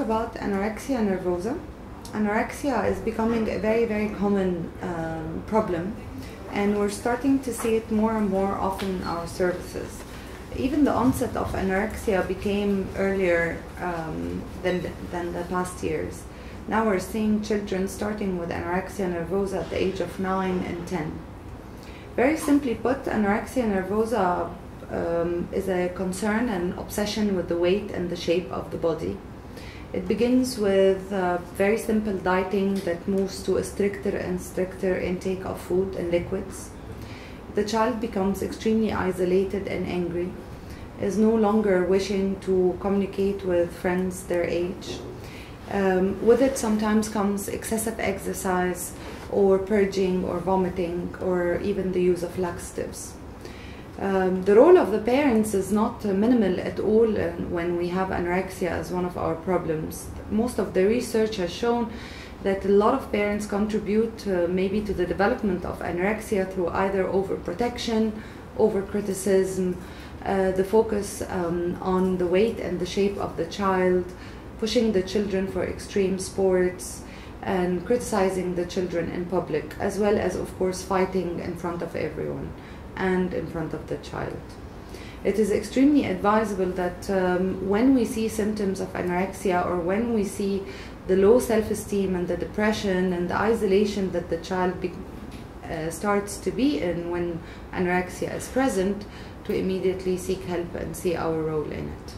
about anorexia nervosa. Anorexia is becoming a very, very common um, problem, and we're starting to see it more and more often in our services. Even the onset of anorexia became earlier um, than, than the past years. Now we're seeing children starting with anorexia nervosa at the age of 9 and 10. Very simply put, anorexia nervosa um, is a concern and obsession with the weight and the shape of the body. It begins with uh, very simple dieting that moves to a stricter and stricter intake of food and liquids. The child becomes extremely isolated and angry, is no longer wishing to communicate with friends their age. Um, with it sometimes comes excessive exercise or purging or vomiting or even the use of laxatives. Um, the role of the parents is not minimal at all uh, when we have anorexia as one of our problems. Most of the research has shown that a lot of parents contribute uh, maybe to the development of anorexia through either overprotection, overcriticism, uh, the focus um, on the weight and the shape of the child, pushing the children for extreme sports, and criticizing the children in public, as well as, of course, fighting in front of everyone and in front of the child. It is extremely advisable that um, when we see symptoms of anorexia or when we see the low self esteem and the depression and the isolation that the child be, uh, starts to be in when anorexia is present, to immediately seek help and see our role in it.